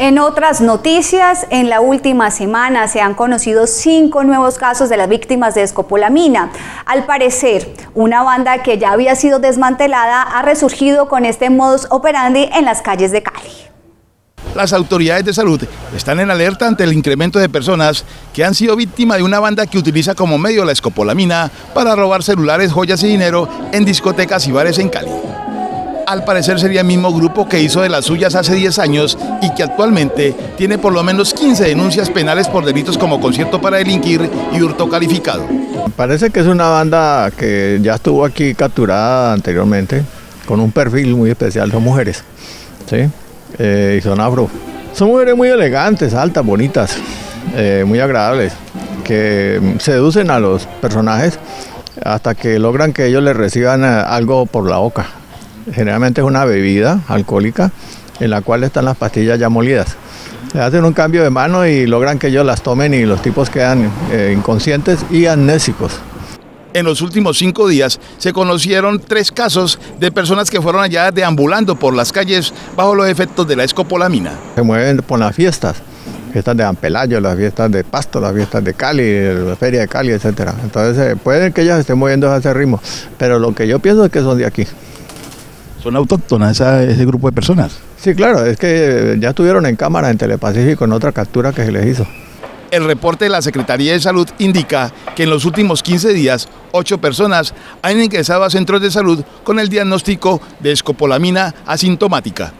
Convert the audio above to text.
En otras noticias, en la última semana se han conocido cinco nuevos casos de las víctimas de escopolamina. Al parecer, una banda que ya había sido desmantelada ha resurgido con este modus operandi en las calles de Cali. Las autoridades de salud están en alerta ante el incremento de personas que han sido víctimas de una banda que utiliza como medio la escopolamina para robar celulares, joyas y dinero en discotecas y bares en Cali al parecer sería el mismo grupo que hizo de las suyas hace 10 años y que actualmente tiene por lo menos 15 denuncias penales por delitos como concierto para delinquir y hurto calificado. Parece que es una banda que ya estuvo aquí capturada anteriormente, con un perfil muy especial, son mujeres, ¿sí? Eh, y son afro. Son mujeres muy elegantes, altas, bonitas, eh, muy agradables, que seducen a los personajes hasta que logran que ellos les reciban eh, algo por la boca. Generalmente es una bebida alcohólica en la cual están las pastillas ya molidas. Le hacen un cambio de mano y logran que ellos las tomen y los tipos quedan eh, inconscientes y amnésicos. En los últimos cinco días se conocieron tres casos de personas que fueron allá deambulando por las calles bajo los efectos de la escopolamina. Se mueven por las fiestas, fiestas de Ampelayo, las fiestas de Pasto, las fiestas de Cali, la feria de Cali, etc. Entonces eh, puede que ellas estén moviendo a ese ritmo, pero lo que yo pienso es que son de aquí. ¿Son autóctonas ese grupo de personas? Sí, claro, es que ya estuvieron en cámara en Telepacífico en otra captura que se les hizo. El reporte de la Secretaría de Salud indica que en los últimos 15 días, ocho personas han ingresado a centros de salud con el diagnóstico de escopolamina asintomática.